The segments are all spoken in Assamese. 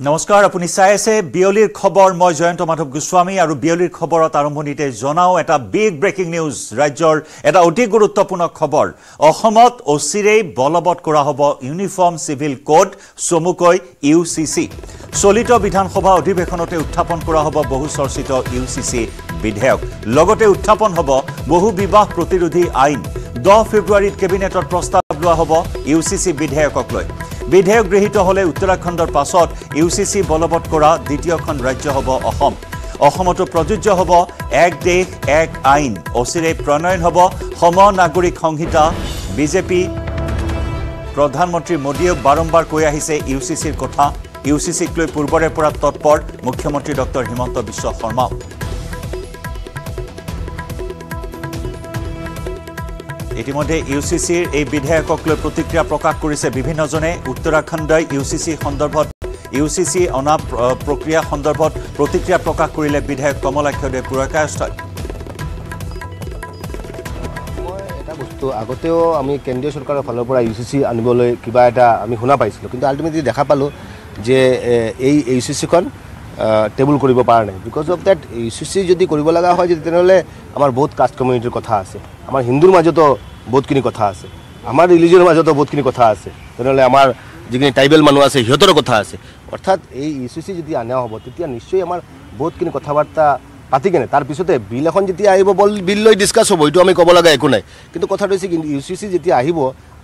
নমস্কাৰ আপুনি চাই আছে বিয়লিৰ খবৰ। মই জয়ন্ত মাধৱ গোস্বামী আৰু বিয়লিৰ খবৰত আৰম্ভণিতে জনাওঁ এটা বিগ ব্ৰেকিং নিউজ ৰাজ্যৰ এটা অতি গুৰুত্বপূৰ্ণ খবৰ। অসমত অচিৰেই বলবৎ কৰা হ'ব ইউনিফৰ্ম চিভিল কোড চমুকৈ ইউ চি চি। চলিত বিধানসভা অধিৱেশনতে উত্থাপন কৰা হ'ব বহু চৰ্চিত ইউ চি চি বিধেয়ক। লগতে উত্থাপন হ'ব বহু বিবাহ প্ৰতিৰোধী আইন। দহ ফেব্ৰুৱাৰীত কেবিনেটত প্ৰস্তাৱ লোৱা হ'ব ইউ চি চি বিধেয়কক লৈ। বিধেয়ক গৃহীত হ'লে উত্তৰাখণ্ডৰ পাছত ইউ চি চি বলবৎ কৰা দ্বিতীয়খন ৰাজ্য হ'ব অসম। অসমতো প্ৰযোজ্য হ'ব এক দেশ এক আইন। অচিৰেই প্ৰণয়ন হ'ব সম নাগৰিক সংহিতা বিজেপি প্ৰধানমন্ত্ৰী মোদীয়েও বাৰম্বাৰ কৈ আহিছে ইউ চি চিৰ কথা। ইউ চি চিক লৈ পূৰ্বৰে পৰা তৎপৰ মুখ্যমন্ত্ৰী ডক্টৰ হিমন্ত বিশ্ব শৰ্মাও। ইতিমধ্যে ইউ চি চিৰ এই বিধেয়কক লৈ প্ৰতিক্ৰিয়া প্ৰকাশ কৰিছে বিভিন্নজনে। উত্তৰাখণ্ডই ইউ চি চি সন্দৰ্ভত ইউ চি চি অনা প্ৰক্ৰিয়া সন্দৰ্ভত প্ৰতিক্ৰিয়া প্ৰকাশ কৰিলে বিধায়ক কমলাক্ষদেৱ এটা বস্তু আগতেও আমি কেন্দ্ৰীয় চৰকাৰৰ ফালৰ পৰা ইউ চি চি আনিবলৈ কিবা এটা আমি শুনা পাইছিলোঁ। কিন্তু আল্টিমেটলি দেখা পালোঁ যে এই ইউ চি চিখন টেবুল কৰিব পৰা নাই। Because of that U C C যদি কৰিব লগা হয় তেনেহ'লে আমাৰ বহুত কাষ্ট কমিউনিটিৰ কথা আছে। আমাৰ হিন্দুৰ মাজতো বহুতখিনি কথা আছে। আমাৰ ৰিলিজনৰ মাজতো বহুতখিনি কথা আছে। তেনেহ'লে আমাৰ যিখিনি ট্ৰাইবেল মানুহ আছে সিহঁতৰো কথা আছে। অৰ্থাৎ এই ইউ চি যদি অনা হ'ব তেতিয়া নিশ্চয় আমাৰ বহুতখিনি কথা বাৰ্তা পাতি কেনে তাৰপিছতে বিল এখন যেতিয়া আহিব বল বিল লৈ ডিছকাছ হ'ব এইটো আমি ক'ব লগা একো নাই। কিন্তু কথাটো হৈছে কিন্তু ইউ চি চি যেতিয়া আহিব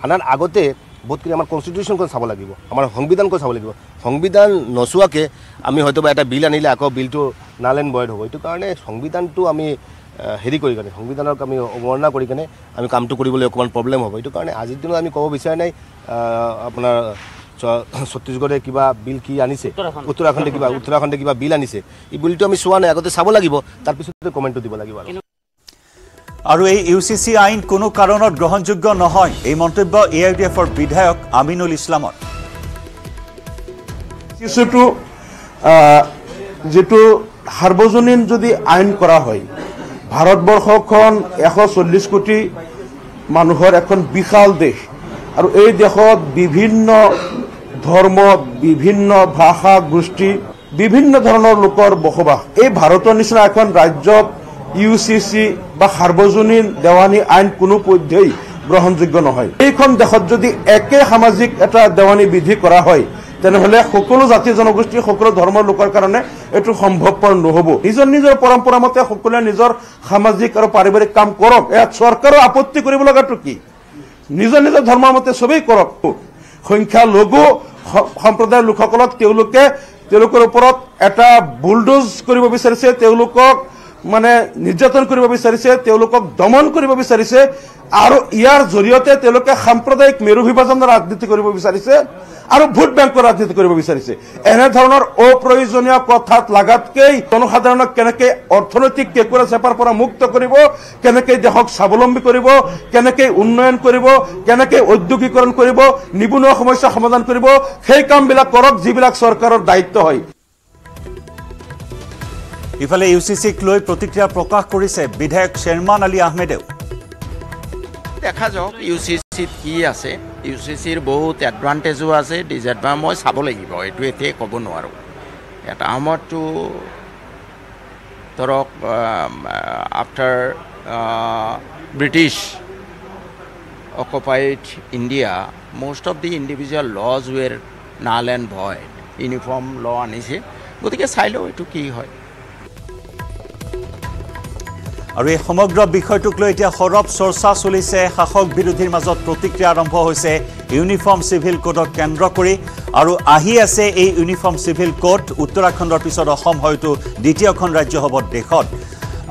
আনাৰ আগতে বহুতখিনি আমাৰ কনষ্টিটিউশ্যনখন চাব লাগিব আমাৰ সংবিধানখন চাব লাগিব। সংবিধান নচোৱাকৈ আমি হয়তো বা এটা বিল আনিলে আকৌ বিলটো নাল এণ্ড বইড হ'ব। এইটো কাৰণে সংবিধানটো আমি হেৰি কৰি কেনে সংবিধানক আমি অৱমাননা কৰি কেনে আমি কামটো কৰিবলৈ অকণমান প্ৰব্লেম হ'ব। এইটো কাৰণে আজিৰ দিনত আমি ক'ব বিচৰা নাই আপোনাৰ ছত্তীশগড়ে কিবা বিল কি আনিছে? উত্তৰাখণ্ডে। কিবা উত্তৰাখণ্ডে কিবা বিল আনিছে। এই বিলটো আমি চোৱা নাই আগতে চাব লাগিব তাৰপিছতে কমেণ্টটো দিব লাগিব আৰু। আৰু এই ইউ চি চি আইন কোনো কাৰণত গ্ৰহণযোগ্য নহয় এই মন্তব্য এ আই ডি এফৰ বিধায়ক আমিনুল ইছলামৰ। যিটো সাৰ্বজনীন যদি আইন কৰা হয় ভাৰতবৰ্ষখন এশ চল্লিছ কোটি মানুহৰ এখন বিশাল দেশ। আৰু এই দেশত বিভিন্ন ধৰ্ম বিভিন্ন ভাষা গোষ্ঠী বিভিন্ন ধৰণৰ লোকৰ বসবাস। এই ভাৰতৰ নিচিনা এখন ৰাজ্যত ইউ চি চি বা সাৰ্বজনীন দেৱানী আইন কোনো পধ্যেই গ্ৰহণযোগ্য নহয়। এইখন দেশত যদি একে সামাজিক এটা দেৱানী বিধি কৰা হয় তেনেহ'লে সকলো জাতি জনগোষ্ঠী সকলো ধৰ্মৰ লোকৰ কাৰণে এইটো সম্ভৱপৰ নহ'ব। নিজৰ নিজৰ পৰম্পৰা মতে সকলোৱে নিজৰ সামাজিক আৰু পাৰিবাৰিক কাম কৰক। ইয়াত চৰকাৰৰ আপত্তি কৰিব লগাটো কি? নিজৰ নিজৰ ধৰ্মৰ মতে চবেই কৰক। সংখ্যালঘু সম্প্ৰদায়ৰ লোকসকলক তেওঁলোকে তেওঁলোকৰ ওপৰত এটা বুলডোজ কৰিব বিচাৰিছে তেওঁলোকক মানে নিৰ্যাতন কৰিব বিচাৰিছে তেওঁলোকক দমন কৰিব বিচাৰিছে আৰু ইয়াৰ জৰিয়তে তেওঁলোকে সাম্প্ৰদায়িক মেৰু বিভাজনৰ ৰাজনীতি কৰিব বিচাৰিছে। আৰু ভোট বেংকৰ ৰাজনীতি কৰিব বিচাৰিছে। এনেধৰণৰ অপ্ৰয়োজনীয় কথাত লাগাতকৈ জনসাধাৰণক কেনেকৈ অৰ্থনৈতিক কেঁকুৰা চেপাৰ পৰা মুক্ত কৰিব কেনেকৈ দেশক স্বাৱলম্বী কৰিব কেনেকৈ উন্নয়ন কৰিব কেনেকৈ ঔদ্যোগিকৰণ কৰিব নিবনুৱা সমস্যা সমাধান কৰিব সেই কামবিলাক কৰক যিবিলাক চৰকাৰৰ দায়িত্ব হয়। ইফালে ইউ চি চিক লৈ প্ৰতিক্ৰিয়া প্ৰকাশ কৰিছে বিধায়ক শ্বেৰমান আলী আহমেদেও। দেখা যাওক ইউ চি চিত কি আছে? ইউ চি চিৰ বহুত এডভান্টেজো আছে ডিজএডভান্টেজ মই চাব লাগিব এইটো এতিয়াই ক'ব নোৱাৰোঁ। এটা সময়ততো ধৰক after British occupied India most of the individual laws were null and void uniform ল আনিছে। গতিকে চাই লওঁ এইটো কি হয়। আৰু এই সমগ্ৰ বিষয়টোক লৈ এতিয়া সৰব চৰ্চা চলিছে। শাসক বিৰোধীৰ মাজত প্ৰতিক্ৰিয়া আৰম্ভ হৈছে ইউনিফৰ্ম চিভিল কোডক কেন্দ্ৰ কৰি আৰু আহি আছে এই ইউনিফৰ্ম চিভিল কোড। উত্তৰাখণ্ডৰ পিছত অসম হয়তো দ্বিতীয়খন ৰাজ্য হ'ব দেশত।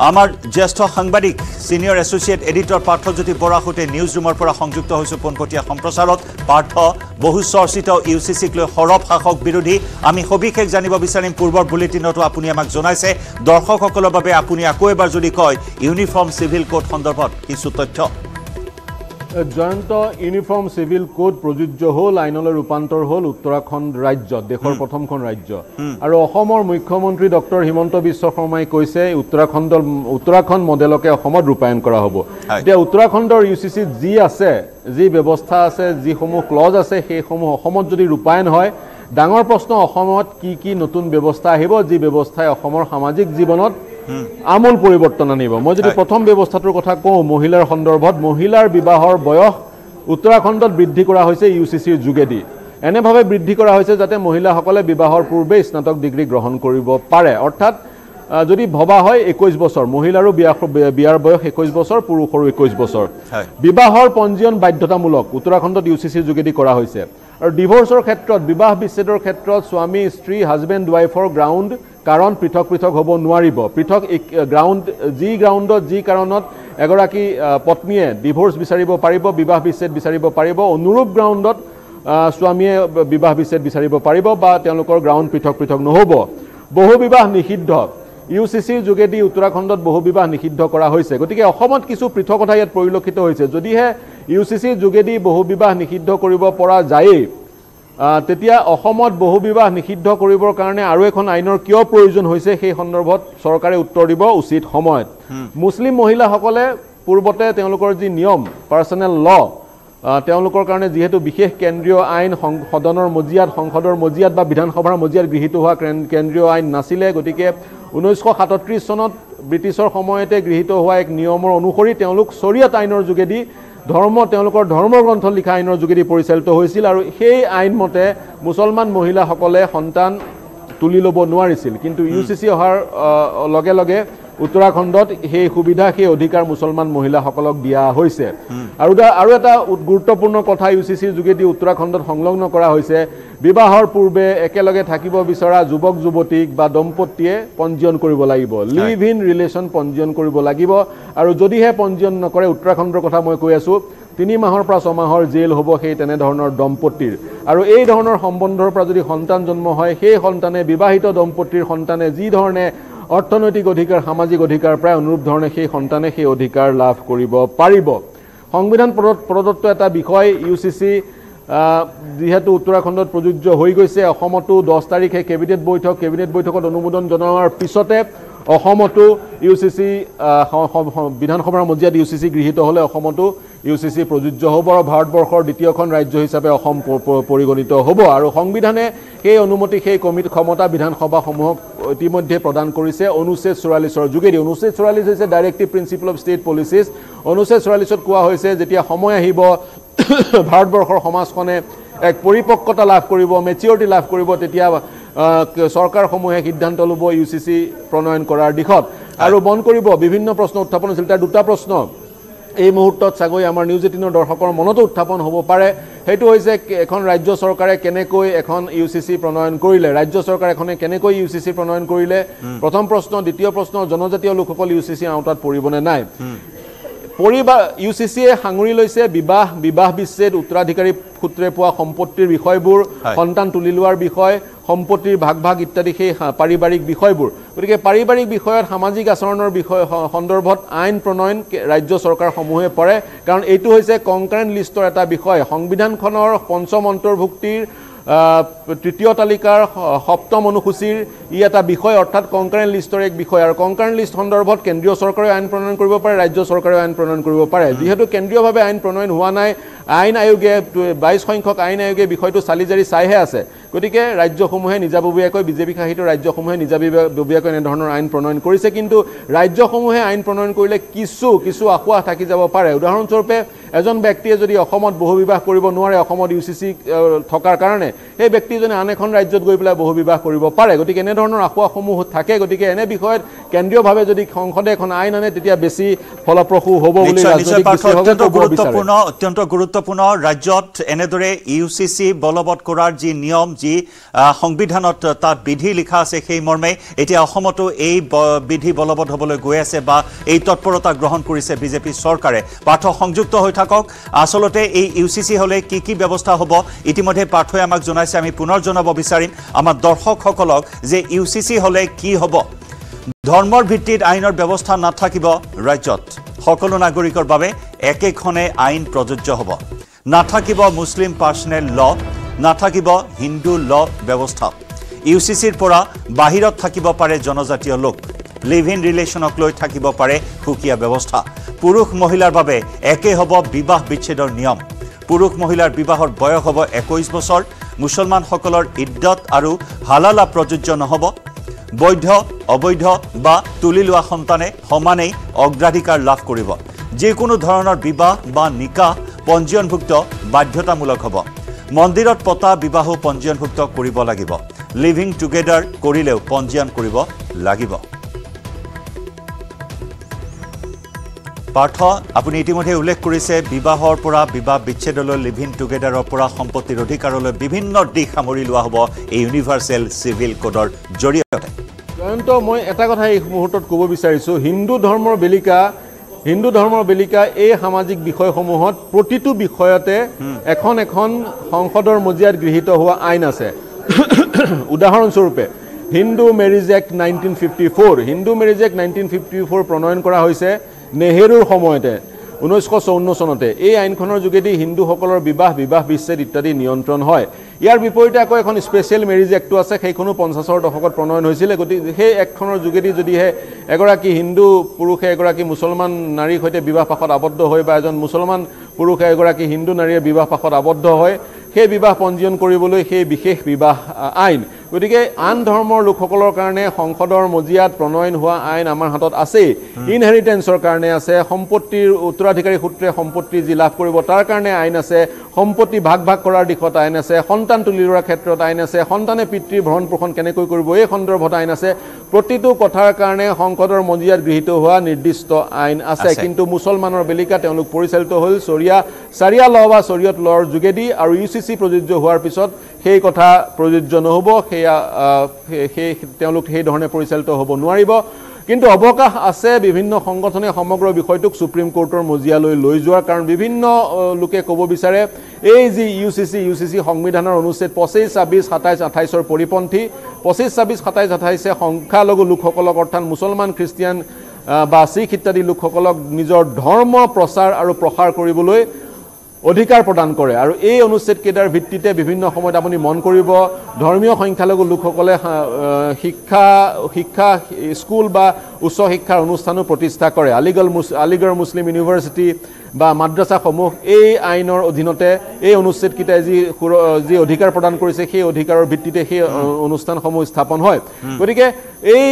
আমাৰ জ্যেষ্ঠ সাংবাদিক ছিনিয়ৰ এছ'চিয়েট এডিটৰ পাৰ্থজ্যোতি বৰাৰ সৈতে নিউজ ৰুমৰ পৰা সংযুক্ত হৈছোঁ পোনপটীয়া সম্প্ৰচাৰত। পাৰ্থ বহু চৰ্চিত ইউ চি চিক লৈ সৰব শাসক বিৰোধী। আমি সবিশেষ জানিব বিচাৰিম পূৰ্বৰ বুলেটিনতো আপুনি আমাক জনাইছে। দৰ্শকসকলৰ বাবে আপুনি আকৌ এবাৰ যদি কয় ইউনিফৰ্ম চিভিল কোড সন্দৰ্ভত কিছু তথ্য। জয়ন্ত ইউনিফৰ্ম চিভিল কোড প্ৰযোজ্য হ'ল আইনলৈ ৰূপান্তৰ হ'ল উত্তৰাখণ্ড ৰাজ্যত দেশৰ প্ৰথমখন ৰাজ্য। আৰু অসমৰ মুখ্যমন্ত্ৰী ডক্টৰ হিমন্ত বিশ্ব শৰ্মাই কৈছে উত্তৰাখণ্ডৰ উত্তৰাখণ্ড মডেলকে অসমত ৰূপায়ণ কৰা হ'ব। এতিয়া উত্তৰাখণ্ডৰ ইউ চি চিত যি আছে যি ব্যৱস্থা আছে যিসমূহ ক্লজ আছে সেইসমূহ অসমত যদি ৰূপায়ণ হয় ডাঙৰ প্ৰশ্ন অসমত কি কি নতুন ব্যৱস্থা আহিব যি ব্যৱস্থাই অসমৰ সামাজিক জীৱনত আমূল পৰিৱৰ্তন আনিব। মই যদি। প্ৰথম ব্যৱস্থাটোৰ কথা কওঁ মহিলাৰ সন্দৰ্ভত মহিলাৰ বিবাহৰ বয়স উত্তৰাখণ্ডত বৃদ্ধি কৰা হৈছে ইউ চি চিৰ যোগেদি। এনেভাৱে বৃদ্ধি কৰা হৈছে যাতে মহিলাসকলে বিবাহৰ পূৰ্বেই স্নাতক ডিগ্ৰী গ্ৰহণ কৰিব পাৰে। অৰ্থাৎ যদি ভবা হয় একৈছ বছৰ। মহিলাৰো বিয়া বিয়াৰ বয়স একৈছ বছৰ পুৰুষৰো একৈছ বছৰ। বিবাহৰ পঞ্জীয়ন বাধ্যতামূলক। উত্তৰাখণ্ডত ইউ চি চিৰ যোগেদি কৰা হৈছে। আৰু ডিভোৰ্চৰ ক্ষেত্ৰত বিবাহ বিচ্ছেদৰ ক্ষেত্ৰত স্বামী স্ত্ৰী হাজবেণ্ড ৱাইফৰ গ্ৰাউণ্ড কাৰণ পৃথক পৃথক হ'ব নোৱাৰিব। পৃথক গ্ৰাউণ্ড যি গ্ৰাউণ্ডত যি কাৰণত এগৰাকী পত্নীয়ে ডিভোৰ্চ বিচাৰিব পাৰিব বিবাহ বিচ্ছেদ বিচাৰিব পাৰিব অনুৰূপ গ্ৰাউণ্ডত স্বামীয়ে বিবাহ বিচ্ছেদ বিচাৰিব পাৰিব বা তেওঁলোকৰ গ্ৰাউণ্ড পৃথক পৃথক নহ'ব। বহু বিবাহ নিষিদ্ধ। ইউ চি চিৰ যোগেদি উত্তৰাখণ্ডত বহু বিবাহ নিষিদ্ধ কৰা হৈছে। গতিকে অসমত কিছু পৃথকতা ইয়াত পৰিলক্ষিত হৈছে। যদিহে ইউ চি চিৰ যোগেদি বহু বিবাহ নিষিদ্ধ কৰিব পৰা যায়েই। তেতিয়া অসমত বহু বিবাহ নিষিদ্ধ কৰিবৰ কাৰণে আৰু এখন আইনৰ কিয় প্ৰয়োজন হৈছে সেই সন্দৰ্ভত চৰকাৰে উত্তৰ দিব উচিত সময়ত। মুছলিম মহিলাসকলে পূৰ্বতে তেওঁলোকৰ যি নিয়ম পাৰ্চনেল ল তেওঁলোকৰ কাৰণে যিহেতু বিশেষ কেন্দ্ৰীয় আইন সদনৰ মজিয়াত সংসদৰ মজিয়াত বা বিধানসভাৰ মজিয়াত গৃহীত হোৱা কেন- কেন্দ্ৰীয় আইন নাছিলে গতিকে ঊনৈছশ সাতত্ৰিছ চনত ব্ৰিটিছৰ সময়তে গৃহীত হোৱা এক নিয়মৰ অনুসৰি তেওঁলোক চৰিয়াত আইনৰ যোগেদি ধৰ্ম তেওঁলোকৰ ধৰ্মগ্ৰন্থ লিখা আইনৰ যোগেদি পৰিচালিত হৈছিল আৰু সেই আইনমতে মুছলমান মহিলাসকলে সন্তান তুলি ল'ব নোৱাৰিছিল। কিন্তু ইউ চি চি অহাৰ লগে লগে উত্তৰাখণ্ডত সেই সুবিধা সেই অধিকাৰ মুছলমান মহিলাসকলক দিয়া হৈছে। আৰু আৰু এটা গুৰুত্বপূৰ্ণ কথা ইউ চি চিৰ যোগেদি উত্তৰাখণ্ডত সংলগ্ন কৰা হৈছে। বিবাহৰ পূৰ্বে একেলগে থাকিব বিচৰা যুৱক যুৱতীক বা দম্পতীয়ে পঞ্জীয়ন কৰিব লাগিব। লিভ ইন ৰিলেশ্যন পঞ্জীয়ন কৰিব লাগিব। আৰু যদিহে পঞ্জীয়ন নকৰে উত্তৰাখণ্ডৰ কথা মই কৈ আছোঁ তিনি মাহৰ পৰা ছমাহৰ জেল হ'ব সেই তেনেধৰণৰ দম্পতীৰ। আৰু এই ধৰণৰ সম্বন্ধৰ পৰা যদি সন্তান জন্ম হয় সেই সন্তানে বিবাহিত দম্পতীৰ সন্তানে যি ধৰণে অৰ্থনৈতিক অধিকাৰ সামাজিক অধিকাৰ প্ৰায় অনুৰূপ ধৰণে সেই সন্তানে সেই অধিকাৰ লাভ কৰিব পাৰিব। সংবিধান প্ৰদত্ত- এটা বিষয় ইউ চি চি যিহেতু উত্তৰাখণ্ডত প্ৰযোজ্য হৈ গৈছে অসমতো দহ তাৰিখে কেবিনেট বৈঠক কেবিনেট বৈঠকত অনুমোদন জনোৱাৰ পিছতে অসমতো ইউ চি চি বিধানসভাৰ মজিয়াত ইউ চি চি গৃহীত হ'লে অসমতো ইউ চি চি প্ৰযোজ্য হ'ব আৰু ভাৰতবৰ্ষৰ দ্বিতীয়খন ৰাজ্য হিচাপে অসম পৰিগণিত হ'ব। আৰু সংবিধানে সেই অনুমতি সেই কমিটি ক্ষমতা বিধানসভাসমূহক ইতিমধ্যে প্ৰদান কৰিছে। অনুচ্ছেদ চৌৰাল্লিছৰ যোগেদি। অনুচ্ছেদ চৌৰাল্লিছ হৈছে directive principle of state policies অনুচ্ছেদ চৌৰাল্লিছত কোৱা হৈছে যেতিয়া সময় আহিব ভাৰতবৰ্ষৰ সমাজখনে এক পৰিপক্কতা লাভ কৰিব মেচিয়ৰিটি লাভ কৰিব তেতিয়া চৰকাৰসমূহে সিদ্ধান্ত ল'ব ইউ চি চি প্ৰণয়ন কৰাৰ দিশত। আৰু মন কৰিব। বিভিন্ন প্ৰশ্ন উত্থাপন হৈছিল। তাৰ দুটা প্ৰশ্ন। এই মুহূৰ্তত চাগৈ আমাৰ নিউজ এইটিনৰ দৰ্শকৰ মনতো উত্থাপন হ'ব পাৰে। সেইটো হৈছে এখন ৰাজ্য চৰকাৰে কেনেকৈ এখন ইউ চি চি প্ৰণয়ন কৰিলে ৰাজ্য চৰকাৰ এখনে কেনেকৈ ইউ চি চি প্ৰণয়ন কৰিলে? প্ৰথম প্ৰশ্ন দ্বিতীয় প্ৰশ্ন জনজাতীয় লোকসকল ইউ চি চি আওতাত পৰিবনে নাই? পৰিবাৰ ইউ চি চিয়ে সাঙুৰি লৈছে বিবাহ বিবাহ বিচ্ছেদ উত্তৰাধিকাৰী সূত্ৰে পোৱা সম্পত্তিৰ বিষয়বোৰ। সন্তান তুলি লোৱাৰ বিষয় সম্পত্তিৰ ভাগ ভাগ ইত্যাদি সেই পাৰিবাৰিক বিষয়বোৰ। গতিকে পাৰিবাৰিক বিষয়ত সামাজিক আচৰণৰ বিষয় সন্দৰ্ভত আইন প্ৰণয়ন ৰাজ্য চৰকাৰসমূহে পৰে কাৰণ এইটো হৈছে কংকাৰেণ্ট লিষ্টৰ এটা বিষয়। সংবিধানখনৰ পঞ্চম অন্তৰ্ভুক্তিৰ তৃতীয় তালিকাৰ সপ্তম অনুসূচীৰ ই এটা বিষয় অৰ্থাৎ কংকাৰেণ্ট লিষ্টৰ এক বিষয়। আৰু কংকাৰেণ্ট লিষ্ট সন্দৰ্ভত কেন্দ্ৰীয় চৰকাৰে আইন প্ৰণয়ন কৰিব পাৰে ৰাজ্য চৰকাৰেও আইন প্ৰণয়ন কৰিব পাৰে। যিহেতু কেন্দ্ৰীয়ভাৱে আইন প্ৰণয়ন হোৱা নাই আইন আয়োগে বাইছ সংখ্যক আইন আয়োগে বিষয়টো চালি জাৰি চাইহে আছে। গতিকে ৰাজ্যসমূহে নিজাববীয়াকৈ বিজেপি শাসিত ৰাজ্যসমূহে নিজাববীয়াকৈ এনেধৰণৰ আইন প্ৰণয়ন কৰিছে। কিন্তু ৰাজ্যসমূহে আইন প্ৰণয়ন কৰিলে কিছু কিছু আঁসোৱাহ থাকি যাব পাৰে। উদাহৰণস্বৰূপে এজন ব্যক্তিয়ে যদি অসমত বহু বিবাহ কৰিব নোৱাৰে অসমত ইউ চি চি থকাৰ কাৰণে সেই ব্যক্তিজনে আন এখন ৰাজ্যত গৈ পেলাই বহু বিবাহ কৰিব পাৰে। গতিকে এনেধৰণৰ আঁসোৱাহসমূহ থাকে। গতিকে এনে বিষয়ত কেন্দ্ৰীয়ভাৱে যদি সংসদে এখন আইন আনে তেতিয়া বেছি ফলপ্ৰসূ হ'ব বুলি গুৰুত্বপূৰ্ণ অত্যন্ত গুৰুত্বপূৰ্ণ। ৰাজ্যত এনেদৰে ইউ চি চি বলবৎ কৰাৰ যি নিয়ম যি সংবিধানত তাত বিধি লিখা আছে সেই মৰ্মে এতিয়া অসমতো এই বিধি বলবৎ হ'বলৈ গৈ আছে বা এই তৎপৰতা গ্ৰহণ কৰিছে বিজেপি চৰকাৰে। পাৰ্থ সংযুক্ত হৈ থাকক। আচলতে এই ইউ চি চি হ'লে কি কি ব্যৱস্থা হ'ব? ইতিমধ্যে পাৰ্থই আমাক জনাইছে আমি পুনৰ জনাব বিচাৰিম আমাৰ দৰ্শকসকলক যে ইউ চি চি হ'লে কি হ'ব। ধৰ্মৰ ভিত্তিত আইনৰ ব্যৱস্থা নাথাকিব ৰাজ্যত। সকলো নাগৰিকৰ বাবে একেখনে আইন প্ৰযোজ্য হ'ব। নাথাকিব মুছলিম পাৰ্চনেল ল নাথাকিব হিন্দু ল ব্যৱস্থা। ইউ চি চিৰ পৰা বাহিৰত থাকিব পাৰে জনজাতীয় লোক। লিভ ইন ৰিলেশ্যনক লৈ থাকিব পাৰে সুকীয়া ব্যৱস্থা। পুৰুষ মহিলাৰ বাবে একে হ'ব বিবাহ বিচ্ছেদৰ নিয়ম। পুৰুষ মহিলাৰ বিবাহৰ বয়স হ'ব একৈছ বছৰ। মুছলমানসকলৰ ইদ্যত আৰু হালালা প্ৰযোজ্য নহ'ব। বৈধ অবৈধ বা তুলি লোৱা সন্তানে সমানেই অগ্ৰাধিকাৰ লাভ কৰিব। যিকোনো ধৰণৰ বিবাহ বা নিকাহ পঞ্জীয়নভুক্ত বাধ্যতামূলক হ'ব। মন্দিৰত পতা বিবাহো পঞ্জীয়নভুক্ত কৰিব লাগিব। লিভিং টুগেডাৰ কৰিলেও পঞ্জীয়ন কৰিব লাগিব। পাৰ্থ আপুনি ইতিমধ্যে উল্লেখ কৰিছে বিবাহৰ পৰা বিবাহ বিচ্ছেদলৈ লিভিং টুগেডাৰৰ পৰা সম্পত্তিৰ অধিকাৰলৈ বিভিন্ন দিশ সামৰি লোৱা হ'ব এই ইউনিভাৰ্চেল চিভিল কোডৰ জৰিয়তে। জয়ন্ত মই এটা কথা এই মুহূৰ্তত ক'ব বিচাৰিছোঁ। হিন্দু ধৰ্মৰ বেলিকা হিন্দু ধৰ্মৰ বেলিকা এই সামাজিক বিষয়সমূহত প্ৰতিটো বিষয়তে এখন এখন সংসদৰ মজিয়াত গৃহীত হোৱা আইন আছে। উদাহৰণস্বৰূপে Hindu marriage act nineteen fifty four Hindu marriage act nineteen fifty four প্ৰণয়ন কৰা হৈছে নেহেৰুৰ সময়তে। ঊনৈছশ চৌৱন্ন চনতে এই আইনখনৰ যোগেদি হিন্দুসকলৰ বিবাহ বিবাহ বিচ্ছেদ ইত্যাদি নিয়ন্ত্ৰণ হয়। ইয়াৰ বিপৰীতে আকৌ এখন স্পেচিয়েল মেৰিজ এক্টটো আছে সেইখনো পঞ্চাছৰ দশকত প্ৰণয়ন হৈছিলে। গতিকে সেই এক্টখনৰ যোগেদি যদিহে এগৰাকী হিন্দু পুৰুষে এগৰাকী মুছলমান নাৰীৰ সৈতে বিবাহ পাশত আবদ্ধ হয় বা এজন মুছলমান পুৰুষে এগৰাকী হিন্দু নাৰীয়ে বিবাহ পাশত আবদ্ধ হয় সেই বিবাহ পঞ্জীয়ন কৰিবলৈ সেই বিশেষ বিবাহ আইন গতিকে আন ধৰ্মৰ লোকসকলৰ কাৰণে সংসদৰ মজিয়াত প্ৰণয়ন হোৱা আইন আমাৰ হাতত আছেই। ইনহেৰিটেঞ্চৰ কাৰণে আছে সম্পত্তিৰ উত্তৰাধিকাৰী সূত্ৰে সম্পত্তি যি লাভ কৰিব তাৰ কাৰণে আইন আছে। সম্পত্তি ভাগ ভাগ কৰাৰ দিশত আইন আছে। সন্তান তুলি লোৱাৰ ক্ষেত্ৰত আইন আছে। সন্তানে পিতৃৰ ভৰণ পোষণ কেনেকৈ কৰিব এই সন্দৰ্ভত আইন আছে। প্ৰতিটো কথাৰ কাৰণে সংসদৰ মজিয়াত গৃহীত হোৱা নিৰ্দিষ্ট আইন আছে। আছে। কিন্তু মুছলমানৰ বেলিকা তেওঁলোক পৰিচালিত হ'ল চৰিয়া চাৰিয়া ল বা চৰিয়ত লৰ যোগেদি আৰু ইউ চি চি প্ৰযোজ্য হোৱাৰ পিছত সেই কথা প্ৰযোজ্য নহ'ব সেয়া সেই- তেওঁলোক সেই ধৰণে পৰিচালিত হ'ব নোৱাৰিব। কিন্তু অৱকাশ আছে বিভিন্ন সংগঠনে সমগ্ৰ বিষয়টোক ছুপ্ৰিম কোৰ্টৰ মজিয়ালৈ লৈ যোৱাৰ কাৰণ বিভিন্ন লোকে ক'ব বিচাৰে এই যি U C C U C C সংবিধানৰ অনুচ্ছেদ পঁচিছ ছাব্বিছ সাতাইছ আঠাইছৰ পৰিপন্থী পঁচিছ ছাব্বিছ সাতাইছ আঠাইছে সংখ্যালঘু লোকসকলক অৰ্থাৎ মুছলমান খ্ৰীষ্টিয়ান বা শিখ ইত্যাদি লোকসকলক নিজৰ ধৰ্ম প্ৰচাৰ আৰু প্ৰসাৰ কৰিবলৈ অধিকাৰ প্ৰদান কৰে। আৰু এই অনুচ্ছেদকেইটাৰ ভিত্তিতে বিভিন্ন সময়ত আপুনি মন কৰিব ধৰ্মীয় সংখ্যালঘু লোকসকলে শিক্ষা শিক্ষা স্কুল বা উচ্চ শিক্ষাৰ অনুষ্ঠানো প্ৰতিষ্ঠা কৰে। আলিগড় মুছ আলিগড় মুছলিম ইউনিভাৰ্চিটি বা মাদ্ৰাছাসমূহ এই আইনৰ অধীনতে এই অনুচ্ছেদকেইটাই যি যি অধিকাৰ প্ৰদান কৰিছে সেই অধিকাৰৰ ভিত্তিতে সেই অনুষ্ঠানসমূহ স্থাপন হয়। গতিকে এই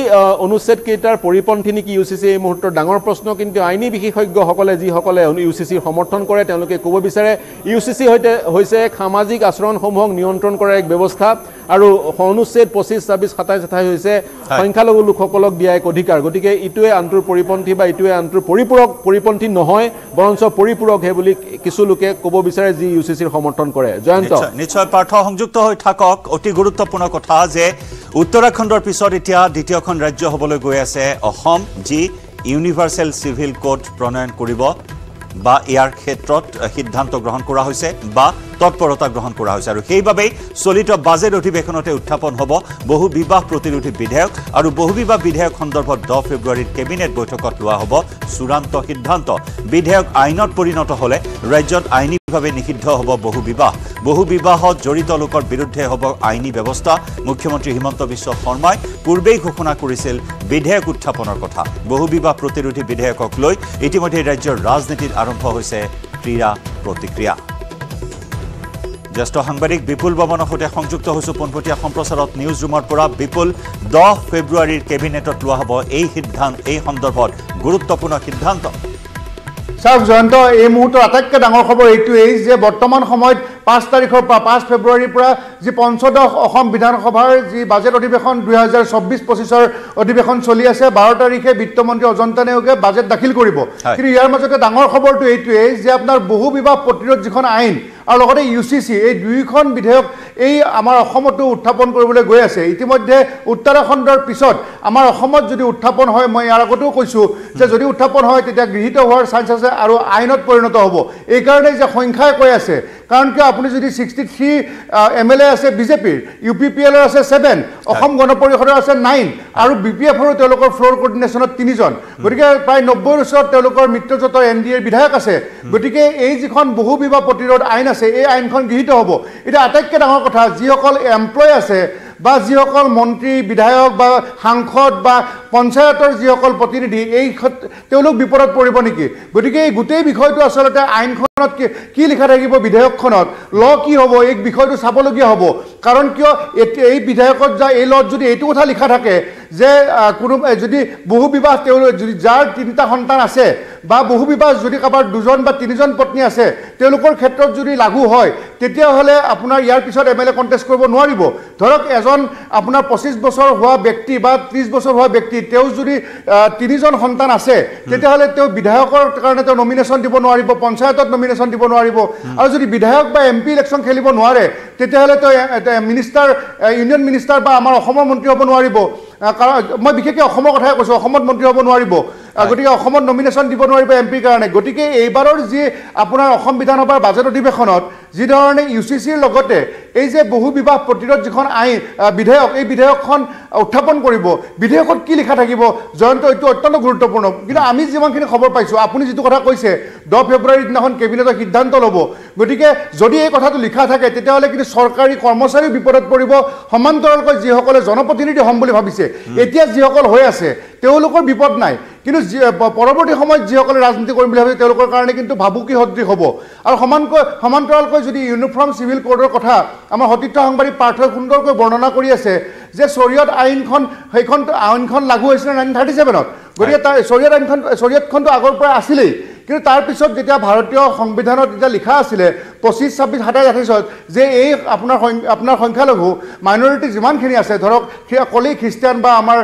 অনুচ্ছেদকেইটাৰ পৰিপন্থী নেকি ইউ চি চি এই মুহূৰ্তৰ ডাঙৰ প্ৰশ্ন কিন্তু আইনী বিশেষজ্ঞসকলে যিসকলে ইউ চি চিৰ সমৰ্থন কৰে তেওঁলোকে ক'ব বিচাৰে ইউ চি চি সৈতে হৈছে এক সামাজিক আচৰণসমূহক নিয়ন্ত্ৰণ কৰাৰ এক ব্যৱস্থা আৰু অনুচ্ছেদ পঁচিছ ছাব্বিছ সাতাইছ আঠাইছ হৈছে সংখ্যালঘু লোকসকলক দিয়া এক অধিকাৰ। গতিকে ইটোৱে আনটোৰ পৰিপন্থী বা ইটোৱে আনটোৰ পৰিপূৰক পৰিপন্থী নহয় বৰঞ্চ পৰিপূৰকহে বুলি কিছু লোকে ক'ব বিচাৰে যি ইউ চি চিৰ সমৰ্থন কৰে। জয়ন্ত। নিশ্চয় পাৰ্থ সংযুক্ত হৈ থাকক। অতি গুৰুত্বপূৰ্ণ কথা যে উত্তৰাখণ্ডৰ পিছত এতিয়া দ্বিতীয়খন ৰাজ্য হ'বলৈ গৈ আছে অসম যি ইউনিভাৰ্চেল চিভিল কোড প্ৰণয়ন কৰিব বা ইয়াৰ ক্ষেত্ৰত সিদ্ধান্ত গ্ৰহণ কৰা হৈছে বা তৎপৰতা গ্ৰহণ কৰা হৈছে আৰু সেইবাবেই চলিত বাজেট অধিৱেশনতে উত্থাপন হ'ব বহু বিবাহ প্ৰতিৰোধী বিধেয়ক আৰু বহু বিবাহ বিধেয়ক সন্দৰ্ভত দহ ফেব্ৰুৱাৰীত কেবিনেট বৈঠকত লোৱা হ'ব চূড়ান্ত সিদ্ধান্ত। বিধেয়ক আইনত পৰিণত হ'লে ৰাজ্যত আইনীভাৱে নিষিদ্ধ হ'ব বহু বিবাহ। বহু বিবাহত জড়িত লোকৰ বিৰুদ্ধে হ'ব আইনী ব্যৱস্থা মুখ্যমন্ত্ৰী হিমন্ত বিশ্ব শৰ্মাই পূৰ্বেই ঘোষণা কৰিছিল বিধেয়ক উত্থাপনৰ কথা। বহু বিবাহ প্ৰতিৰোধী বিধেয়কক লৈ ইতিমধ্যে ৰাজ্যৰ ৰাজনীতিত আৰম্ভ হৈছে ক্ৰীড়া প্ৰতিক্ৰিয়া। জ্যেষ্ঠ সাংবাদিক বিপুল বৰ্মনৰ সৈতে সংযুক্ত হৈছোঁ পোনপটীয়া সম্প্ৰচাৰত নিউজ ৰুমৰ পৰা বিপুল। দহ ফেব্ৰুৱাৰীৰ কেবিনেটত লোৱা হ'ব এই সিদ্ধান্ত এই সন্দৰ্ভত গুৰুত্বপূৰ্ণ সিদ্ধান্ত। চাওক জয়ন্ত এই মুহূৰ্তৰ আটাইতকৈ ডাঙৰ খবৰ এইটোৱেই যে বৰ্তমান সময়ত পাঁচ তাৰিখৰ পৰা পাঁচ ফেব্ৰুৱাৰীৰ পৰা যি পঞ্চদশ অসম বিধানসভাৰ যি বাজেট অধিৱেশন দুহেজাৰ চৌব্বিছ পঁচিছৰ অধিৱেশন চলি আছে বাৰ তাৰিখে বিত্তমন্ত্ৰী অজন্তা নেওগে বাজেট দাখিল কৰিব। কিন্তু ইয়াৰ মাজতে ডাঙৰ খবৰটো এইটোৱেই যে আপোনাৰ বহু বিবাহ প্ৰতিৰোধ যিখন আইন আৰু লগতে ইউ চি চি এই দুয়োখন বিধেয়ক এই আমাৰ অসমতো উত্থাপন কৰিবলৈ গৈ আছে। ইতিমধ্যে উত্তৰাখণ্ডৰ পিছত আমাৰ অসমত যদি উত্থাপন হয় মই ইয়াৰ আগতেও কৈছোঁ যে যদি উত্থাপন হয় তেতিয়া গৃহীত হোৱাৰ চান্স আছে আৰু আইনত পৰিণত হ'ব। এইকাৰণেই যে সংখ্যাই কৈ আছে। কাৰণ কিয় আপুনি যদি sixty three M L A আছে বিজেপিৰ ইউ পি পি এলৰ আছে ছেভেন অসম গণ পৰিষদৰ আছে নাইন আৰু বি পি এফৰো তেওঁলোকৰ ফ্ল'ৰ কৰ্ডিনেশ্যনত তিনিজন। গতিকে প্ৰায় নব্বৈৰ ওচৰত তেওঁলোকৰ মিত্ৰজোঁটৰ এন ডি এৰ বিধায়ক আছে। গতিকে এই যিখন বহু বিবাহ প্ৰতিৰোধ আইন আছে এই আইনখন গৃহীত হ'ব। এতিয়া আটাইতকৈ ডাঙৰ কথা যিসকল এমপ্লয় আছে বা যিসকল মন্ত্ৰী বিধায়ক বা সাংসদ বা পঞ্চায়তৰ যিসকল প্ৰতিনিধি এই তেওঁলোক বিপদত পৰিব নেকি? গতিকে এই গোটেই বিষয়টো আচলতে আইনখনত কি কি লিখা থাকিব বিধেয়কখনত? ল কি হ'ব? এই বিষয়টো চাবলগীয়া হ'ব। কাৰণ কিয় এই বিধেয়কত যা এই লত যদি এইটো কথা লিখা থাকে যে কোনো যদি বহু বিবাহ যদি যাৰ তিনিটা সন্তান আছে বা বহু বিবাহ যদি কাৰোবাৰ দুজন বা তিনিজন পত্নী আছে তেওঁলোকৰ ক্ষেত্ৰত যদি লাগু হয় তেতিয়াহ'লে আপোনাৰ ইয়াৰ পিছত এম এল এ কণ্টেষ্ট কৰিব নোৱাৰিব। ধৰক এজন আপোনাৰ পঁচিছ বছৰ হোৱা ব্যক্তি বা ত্ৰিছ বছৰ হোৱা ব্যক্তি তেওঁ যদি তিনিজন সন্তান আছে তেতিয়াহ'লে তেওঁ বিধায়কৰ কাৰণে তেওঁ নমিনেশ্যন দিব নোৱাৰিব পঞ্চায়তত নমিনেশ্যন দিব নোৱাৰিব। আৰু যদি বিধায়ক বা এম পি ইলেকশ্যন খেলিব নোৱাৰে তেতিয়াহ'লে তেওঁ মিনিষ্টাৰ ইউনিয়ন মিনিষ্টাৰ বা আমাৰ অসমৰ মন্ত্ৰী হ'ব নোৱাৰিব। কাৰণ মই বিশেষকৈ অসমৰ কথাই কৈছোঁ অসমত মন্ত্ৰী হ'ব নোৱাৰিব। গতিকে অসমত নমিনেশ্যন দিব নোৱাৰিব এম পিৰ কাৰণে। গতিকে এইবাৰৰ যি আপোনাৰ অসম বিধানসভাৰ বাজেট অধিৱেশনত যিধৰণে ইউ চি চিৰ লগতে এই যে বহু বিবাহ প্ৰতিৰোধ যিখন আইন বিধেয়ক এই বিধেয়কখন উত্থাপন কৰিব বিধেয়কত কি লিখা থাকিব? জয়ন্ত এইটো অত্যন্ত গুৰুত্বপূৰ্ণ। কিন্তু আমি যিমানখিনি খবৰ পাইছোঁ আপুনি যিটো কথা কৈছে দহ ফেব্ৰুৱাৰীৰ দিনাখন কেবিনেটৰ সিদ্ধান্ত ল'ব। গতিকে যদি এই কথাটো লিখা থাকে তেতিয়াহ'লে কিন্তু চৰকাৰী কৰ্মচাৰীও বিপদত পৰিব সমান্তৰালকৈ যিসকলে জনপ্ৰতিনিধি হ'ম বুলি ভাবিছে এতিয়া যিসকল হৈ আছে তেওঁলোকৰ বিপদ নাই। কিন্তু যি পৰৱৰ্তী সময়ত যিসকলে ৰাজনীতি কৰিম বুলি ভাবিছে তেওঁলোকৰ কাৰণে কিন্তু ভাবুকি সদৃশ হ'ব। আৰু সমানকৈ সমান্তৰালকৈ যদি ইউনিফৰ্ম চিভিল কোডৰ কথা আমাৰ সতীৰ্থ সাংবাদিক পাৰ্থই সুন্দৰকৈ বৰ্ণনা কৰি আছে যে চৰিয়ত আইনখন সেইখন আইনখন লাগু হৈছিলে নাইনটিন থাৰ্টি ছেভেনত গতিকে তাৰ চৰিয়ত আইনখন চৰিয়তখনটো আগৰ পৰা আছিলেই। কিন্তু তাৰপিছত যেতিয়া ভাৰতীয় সংবিধানত যেতিয়া লিখা আছিলে পঁচিছ ছাব্বিছ সাতাইছ আঠাইছত যে এই আপোনাৰ আপোনাৰ সংখ্যালঘু মাইনৰিটি যিমানখিনি আছে ধৰক অকলেই খ্ৰীষ্টিয়ান বা আমাৰ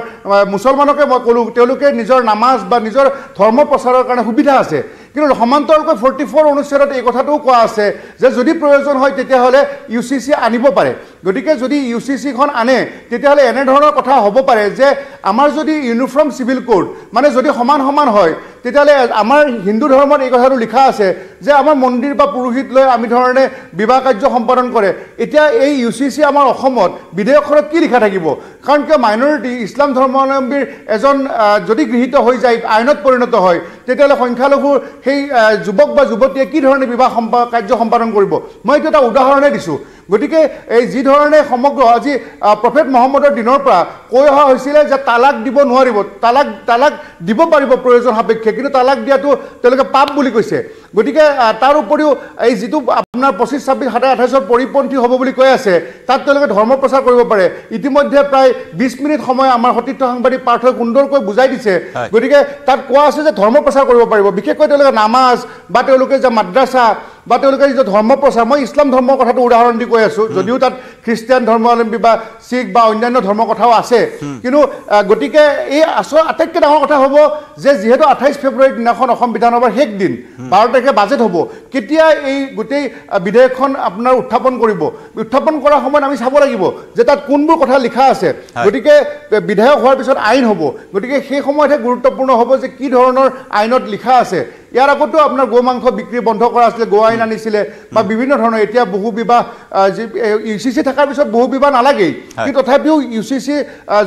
মুছলমানকে মই ক'লোঁ তেওঁলোকে নিজৰ নামাজ বা নিজৰ ধৰ্ম প্ৰচাৰৰ কাৰণে সুবিধা আছে। কিন্তু সমান্তৰালকৈ ফৰ্টি ফ'ৰ অনুচ্ছেদত এই কথাটোও কোৱা আছে যে যদি প্ৰয়োজন হয় তেতিয়াহ'লে ইউ চি চি আনিব পাৰে। গতিকে যদি ইউ চি চিখন আনে তেতিয়াহ'লে এনেধৰণৰ কথা হ'ব পাৰে যে আমাৰ যদি ইউনিফৰ্ম চিভিল কোড মানে যদি সমান সমান হয় তেতিয়াহ'লে আমাৰ হিন্দু ধৰ্মত এই কথাটো লিখা আছে যে আমাৰ মন্দিৰ বা পুৰোহিত লৈ আমি ধৰণে বিবাহ কাৰ্য সম্পাদন কৰে। এতিয়া এই ইউ চি চি আমাৰ অসমত বিধেয়কখনত কি লিখা থাকিব? কাৰণ কিয় মাইনৰিটি ইছলাম ধৰ্মাৱলম্বীৰ এজন যদি গৃহীত হৈ যায় আইনত পৰিণত হয় তেতিয়াহ'লে সংখ্যালঘুৰ সেই যুৱক বা যুৱতীয়ে কি ধৰণে বিবাহ সম্পা কাৰ্য সম্পাদন কৰিব? মই এইটো এটা উদাহৰণে দিছোঁ। গতিকে এই যি ধৰণে সমগ্ৰ আজি প্ৰফেট মহম্মদৰ দিনৰ পৰা কৈ অহা হৈছিলে যে তালাক দিব নোৱাৰিব তালাক তালাক দিব পাৰিব প্ৰয়োজন সাপেক্ষে কিন্তু তালাক দিয়াটো তেওঁলোকে পাপ বুলি কৈছে। গতিকে তাৰ উপৰিও এই যিটো আপোনাৰ পঁচিছ ছাব্বিছ সাতাইছ আঠাইছৰ পৰিপন্থী হ'ব বুলি কৈ আছে তাত তেওঁলোকে ধৰ্ম প্ৰচাৰ কৰিব পাৰে। ইতিমধ্যে প্ৰায় বিছ মিনিট সময় আমাৰ সতীৰ্থ সাংবাদিক পাৰ্থই সুন্দৰকৈ বুজাই দিছে। গতিকে তাত কোৱা আছে যে ধৰ্ম প্ৰচাৰ কৰিব পাৰিব বিশেষকৈ তেওঁলোকে নামাজ বা তেওঁলোকে যে মাদ্ৰাছা বা তেওঁলোকে যিটো ধৰ্ম প্ৰচাৰ মই ইছলাম ধৰ্মৰ কথাটো উদাহৰণ দি কৈ আছোঁ। যদিও তাত খ্ৰীষ্টিয়ান ধৰ্মাৱলম্বী বা শিখ বা অন্যান্য ধৰ্মৰ কথাও আছে। কিন্তু গতিকে এই আচল আটাইতকৈ ডাঙৰ কথা হ'ব যে যিহেতু আঠাইছ ফেব্ৰুৱাৰীৰ দিনাখন অসম বিধানসভাৰ শেষ দিন বাৰ তাৰিখে বাজেট হ'ব। কেতিয়া এই গোটেই বিধেয়কখন আপোনাৰ উত্থাপন কৰিব? উত্থাপন কৰাৰ সময়ত আমি চাব লাগিব যে তাত কোনবোৰ কথা লিখা আছে। গতিকে বিধায়ক হোৱাৰ পিছত আইন হ'ব। গতিকে সেই সময়তহে গুৰুত্বপূৰ্ণ হ'ব যে কি ধৰণৰ আইনত লিখা আছে। ইয়াৰ আগতো আপোনাৰ গো মাংস বিক্ৰী বন্ধ কৰা আছিলে গো আইন আনিছিলে বা বিভিন্ন ধৰণৰ। এতিয়া বহু বিবাহ ইউ চি চি থকাৰ পিছত বহু বিবাহ নালাগেই। কিন্তু তথাপিও ইউ চি চি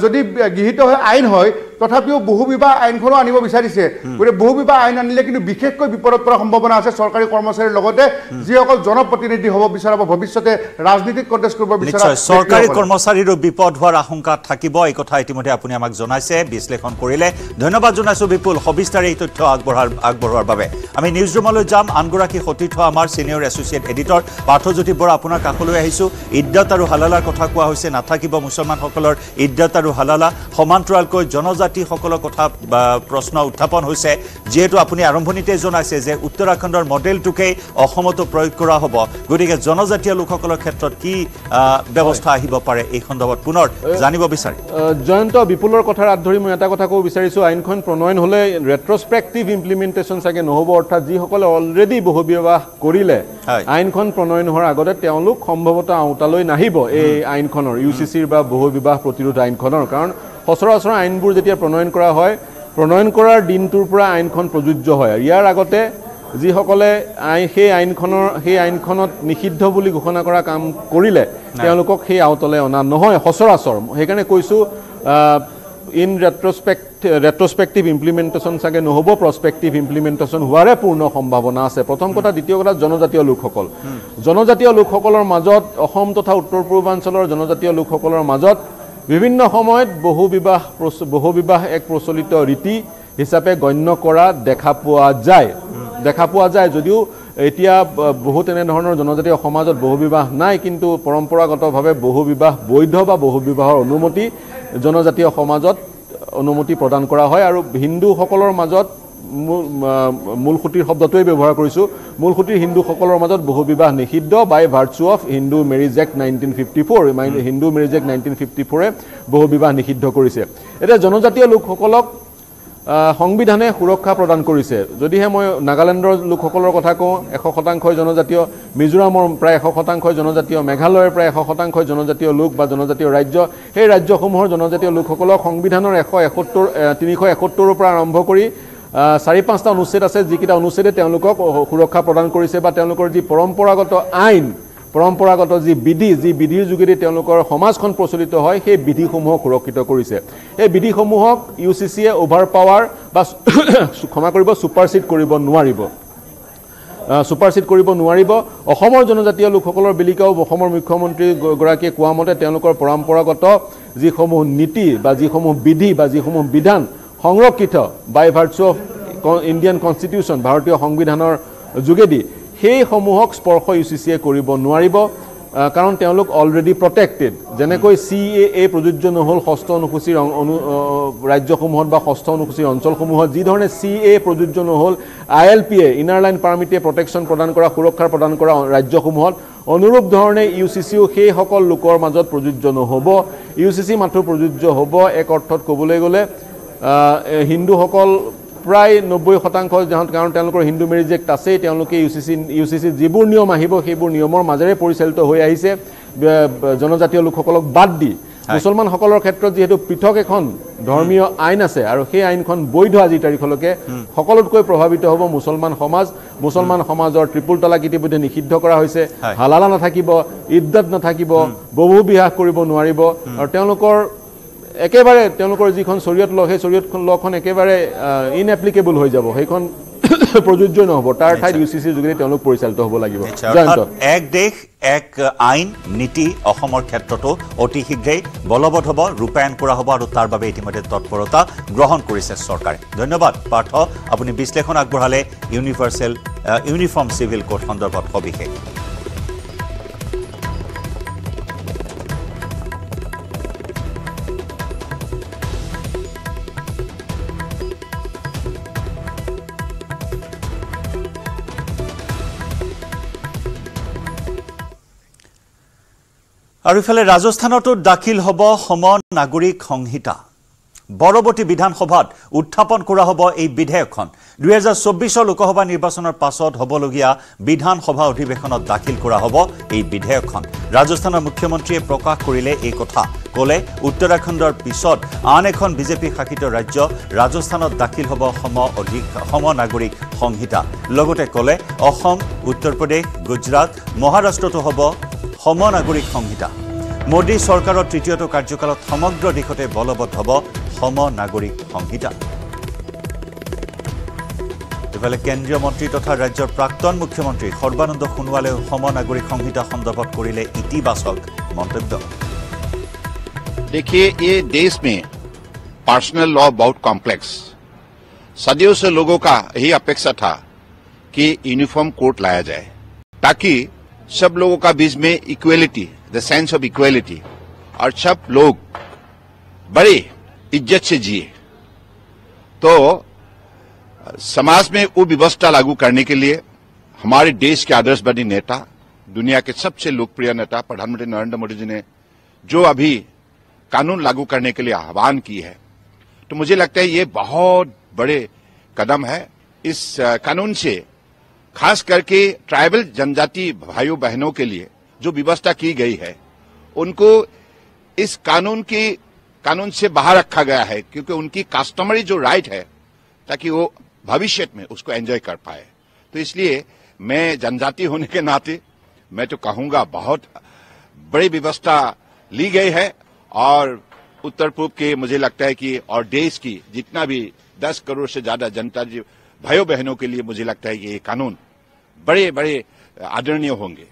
যদি গৃহীত হৈ আইন হয় তথাপিও বহু বিবাহ আইনখনো আনিব বিচাৰিছে। গতিকে বহু বিবাহ আইন আনিলে কিন্তু বিশেষকৈ বিপদত পৰাৰ সম্ভাৱনা আছে চৰকাৰী কৰ্মচাৰীৰ লগতে যিসকল জনপ্ৰতিনিধি হ'ব বিচৰা বা ভৱিষ্যতে ৰাজনীতিত কণ্টেষ্ট কৰিব বিচৰা চৰকাৰী। কৰ্মচাৰীৰো বিপদ হোৱাৰ আশংকা থাকিব এই কথা ইতিমধ্যে আপুনি আমাক জনাইছে বিশ্লেষণ কৰিলে। ধন্যবাদ জনাইছোঁ বিপুল। সবিস্তাৰে এই তথ্য আগবঢ়াৰ আগবঢ়োৱাৰ বাবে। আমি নিউজ ৰুমলৈ যাম। আনগৰাকী সতীৰ্থ আমাৰ senior associate editor Parthajyoti Bora আপোনাৰ কাষলৈ আহিছোঁ। ইদ্যত আৰু হালালাৰ কথা কোৱা হৈছে। নাথাকিব মুছলমানসকলৰ ইদ্যত আৰু হালালা। সমান্তৰালকৈ জনজাতিসকলৰ কথা প্ৰশ্ন উত্থাপন হৈছে। যিহেতু আপুনি আৰম্ভণিতে জনাইছে যে উত্তৰাখণ্ডৰ মডেলটোকেই অসমতো প্ৰয়োগ কৰা হ'ব। গতিকে জনজাতীয় লোকসকলৰ ক্ষেত্ৰত কি ব্যৱস্থা আহিব পাৰে এই সন্দৰ্ভত পুনৰ জানিব বিচাৰি। আহ, জয়ন্ত বিপুলৰ কথাৰ হাত ধৰি মই এটা কথা ক'ব বিচাৰিছোঁ। আইনখন প্ৰণয়ন হ'লে ৰেট্ৰস্পেক্টিভ ইমপ্লিমেণ্টেশ্যন চাগে নহ'ব অৰ্থাৎ যিসকলে অলৰেডি বহু বিবাহ কৰিলে। আইনখন প্ৰণয়ন হোৱাৰ আগতে তেওঁলোক সম্ভৱতঃ আওতালৈ নাহিব এই আইনখনৰ ইউ চি চিৰ বা বহু বিবাহ প্ৰতিৰোধ আইনখনৰ। কাৰণ সচৰাচৰ আইনবোৰ যেতিয়া প্ৰণয়ন কৰা হয় প্ৰণয়ন কৰাৰ দিনটোৰ পৰা আইনখন প্ৰযোজ্য হয়। ইয়াৰ আগতে যিসকলে আই সেই আইনখনৰ সেই আইনখনত নিষিদ্ধ বুলি ঘোষণা কৰা কাম কৰিলে তেওঁলোকক সেই আওতালৈ অনা নহয় সচৰাচৰ। সেইকাৰণে কৈছোঁ ইন ৰেট্ৰস্পেক্ট ৰেট্ৰস্পেক্টিভ ইমপ্লিমেণ্টেশ্যন চাগে নহ'ব প্ৰস্পেক্টিভ ইমপ্লিমেণ্টেশ্যন হোৱাৰে পূৰ্ণ সম্ভাৱনা আছে। প্ৰথম কথা দ্বিতীয় কথা জনজাতীয় লোকসকল। জনজাতীয় লোকসকলৰ মাজত অসম তথা উত্তৰ পূৰ্বাঞ্চলৰ জনজাতীয় লোকসকলৰ মাজত বিভিন্ন সময়ত বহু বিবাহ প্ৰচ- বহু বিবাহ এক প্ৰচলিত ৰীতি হিচাপে গণ্য কৰা দেখা পোৱা যায়। দেখা পোৱা যায় যদিও এতিয়া বহু তেনেধৰণৰ জনজাতীয় সমাজত বহু বিবাহ নাই কিন্তু পৰম্পৰাগতভাৱে বহু বিবাহ বৈধ বা বহু বিবাহৰ অনুমতি জনজাতীয় সমাজত অনুমতি প্ৰদান কৰা হয় আৰু হিন্দুসকলৰ মাজত মূলসুঁতিৰ শব্দটোৱেই ব্যৱহাৰ কৰিছোঁ। মূলসুঁতিৰ হিন্দুসকলৰ মাজত বহু বিবাহ নিষিদ্ধ by virtue of Hindu marriage act nineteen fifty four Hindu marriage act nineteen fifty ফ'ৰে বহু বিবাহ নিষিদ্ধ কৰিছে। এতিয়া জনজাতীয় লোকসকলক সংবিধানে সুৰক্ষা প্ৰদান কৰিছে। যদিহে মই নাগালেণ্ডৰ লোকসকলৰ কথা কওঁ এশ শতাংশই জনজাতীয় মিজোৰামৰ প্ৰায় এশ শতাংশই জনজাতীয় মেঘালয়ৰ প্ৰায় এশ শতাংশই জনজাতীয় লোক বা জনজাতীয় ৰাজ্য। সেই ৰাজ্যসমূহৰ জনজাতীয় লোকসকলক সংবিধানৰ এশ এসত্তৰ তিনিশ এসত্তৰৰ পৰা আৰম্ভ কৰি চাৰি পাঁচটা অনুচ্ছেদ আছে যিকেইটা অনুচ্ছেদে তেওঁলোকক সুৰক্ষা প্ৰদান কৰিছে বা তেওঁলোকৰ যি পৰম্পৰাগত আইন পৰম্পৰাগত যি বিধি যি বিধিৰ যোগেদি তেওঁলোকৰ সমাজখন প্ৰচলিত হয় সেই বিধিসমূহক সুৰক্ষিত কৰিছে। সেই বিধিসমূহক ইউ চি চিয়ে অভাৰ পাৱাৰ বা ক্ষমা কৰিব ছুপাৰচিড কৰিব নোৱাৰিব। ছুপাৰচিড কৰিব নোৱাৰিব। অসমৰ জনজাতীয় লোকসকলৰ বিলিকাও অসমৰ মুখ্যমন্ত্ৰী গ- গৰাকীয়ে কোৱা মতে তেওঁলোকৰ পৰম্পৰাগত যিসমূহ নীতি বা যিসমূহ বিধি বা যিসমূহ বিধান সংৰক্ষিত by virtue of Indian constitution ভাৰতীয় সংবিধানৰ যোগেদি সেইসমূহক স্পৰ্শ ইউ চি চিয়ে কৰিব নোৱাৰিব কাৰণ তেওঁলোক অলৰেডি প্ৰটেক্টেড যেনেকৈ চি এ এ প্ৰযোজ্য নহ'ল ষষ্ঠ অনুসূচীৰ অনু ৰাজ্যসমূহত বা ষষ্ঠ অনুসূচীৰ অঞ্চলসমূহত যিধৰণে চি এ প্ৰযোজ্য নহ'ল I L P A inner line পাৰ্মিটে প্ৰটেকশ্যন প্ৰদান কৰা সুৰক্ষা প্ৰদান কৰা ৰাজ্যসমূহত অনুৰূপ ধৰণে ইউ চি চিও সেইসকল লোকৰ মাজত প্ৰযোজ্য নহ'ব। ইউ চি চি মাথো প্ৰযোজ্য হ'ব এক অৰ্থত ক'বলৈ গ'লে হিন্দুসকল প্ৰায় নব্বৈ শতাংশ যাহত- কাৰণ তেওঁলোকৰ হিন্দু মেৰিজ এক্ট আছেই তেওঁলোকে U C C U C চিত যিবোৰ নিয়ম আহিব সেইবোৰ নিয়মৰ মাজেৰে পৰিচালিত হৈ আহিছে। জনজাতীয় লোকসকলক বাদ দি। মুছলমানসকলৰ ক্ষেত্ৰত যিহেতু পৃথক এখন ধৰ্মীয় আইন আছে আৰু সেই আইনখন বৈধ আজিৰ তাৰিখলৈকে সকলোতকৈ প্ৰভাৱিত হ'ব মুছলমান সমাজ। মুছলমান সমাজৰ ত্ৰিপুল তালাক ইতিমধ্যে নিষিদ্ধ কৰা হৈছে। হালালা নাথাকিব ইদ্দত নাথাকিব বহু বিবাহ কৰিব নোৱাৰিব। আৰু তেওঁলোকৰ একেবাৰে তেওঁলোকৰ যিখন চৰিয়ত ল সেই চৰিয়ত লখন একেবাৰে ইনএপ্লিকেবল হৈ যাব। সেইখন প্ৰযোজ্য নহ'ব। তাৰ ঠাইত ইউ চি চিৰ যোগেদি তেওঁলোক পৰিচালিত হ'ব লাগিব। এক দেশ এক আইন নীতি অসমৰ ক্ষেত্ৰতো অতি শীঘ্ৰেই বলবৎ হ'ব ৰূপায়ণ কৰা হ'ব আৰু তাৰ বাবে ইতিমধ্যে তৎপৰতা গ্ৰহণ কৰিছে চৰকাৰে। ধন্যবাদ পাৰ্থ। আপুনি বিশ্লেষণ আগবঢ়ালে ইউনিভাৰ্চেল ইউনিফৰ্ম চিভিল কোড সন্দৰ্ভত সবিশেষ। আৰু ইফালে ৰাজস্থানতো দাখিল হ'ব সম নাগৰিক সংহিতা। পৰৱৰ্তী বিধানসভাত উত্থাপন কৰা হ'ব এই বিধেয়কখন। দুহেজাৰ চৌব্বিছৰ লোকসভা নিৰ্বাচনৰ পাছত হ'বলগীয়া বিধানসভা অধিৱেশনত দাখিল কৰা হ'ব এই বিধেয়কখন। ৰাজস্থানৰ মুখ্যমন্ত্ৰীয়ে প্ৰকাশ কৰিলে এই কথা। ক'লে উত্তৰাখণ্ডৰ পিছত আন এখন বিজেপি শাসিত ৰাজ্য ৰাজস্থানত দাখিল হ'ব সম অধিক সম নাগৰিক সংহিতা। লগতে ক'লে অসম উত্তৰ প্ৰদেশ গুজৰাট মহাৰাষ্ট্ৰতো হ'ব সম নাগৰিক সংহিতা মোদী চৰকাৰৰ তৃতীয়টো কাৰ্যকালত সমগ্ৰ দেশতে বলবৎ হ'ব সম নাগৰিক সংহিতা ইফালে কেন্দ্ৰীয় মন্ত্ৰী তথা ৰাজ্যৰ প্ৰাক্তন মুখ্যমন্ত্ৰী সৰ্বানন্দ সোণোৱালেও সম নাগৰিক সংহিতা সন্দৰ্ভত কৰিলে ইতিবাচক মন্তব্য देखिए ये देश में पर्सनल लॉ बहुत कॉम्प्लेक्स सदियों से लोगों का यही अपेक्षा था कि यूनिफॉर्म कोर्ट लाया जाए ताकि सब लोगों का बीच में equality the sense of equality और सब लोग बड़े इज़्ज़त से जिए। तो समाज में वो व्यवस्था लागू करने के लिए हमारे देश के आदर्शवादी नेता, दुनिया के सबसे लोकप्रिय नेता प्रधानमंत्री नरेंद्र मोदी जी ने जो अभी कानून लागू करने के लिए आह्वान की है। तो मुझे लगता है ये बहुत बड़े कदम है। इस, कानून से खास करके ट्राइबल जनजाति भाइयों बहनों के लिए जो व्यवस्था की गई है, उनको इस कानून की, कानून से बाहर रखा गया है, क्योंकि उनकी कस्टमरी जो राइट है, ताकि वो भविष्य में उसको एंजॉय कर पाए। तो इसलिए मैं जनजाति होने के नाते, मैं तो कहूँगा बहुत बड़ी व्यवस्था ली गई है, और उत्तर पूर्व के मुझे लगता है कि और देश की जितना भी दस करोड़ से ज़्यादा जनता जो भाइयों बहनों के लिए मुझे लगता है कि ये कानून बड़े बड़े आदरणीय होंगे।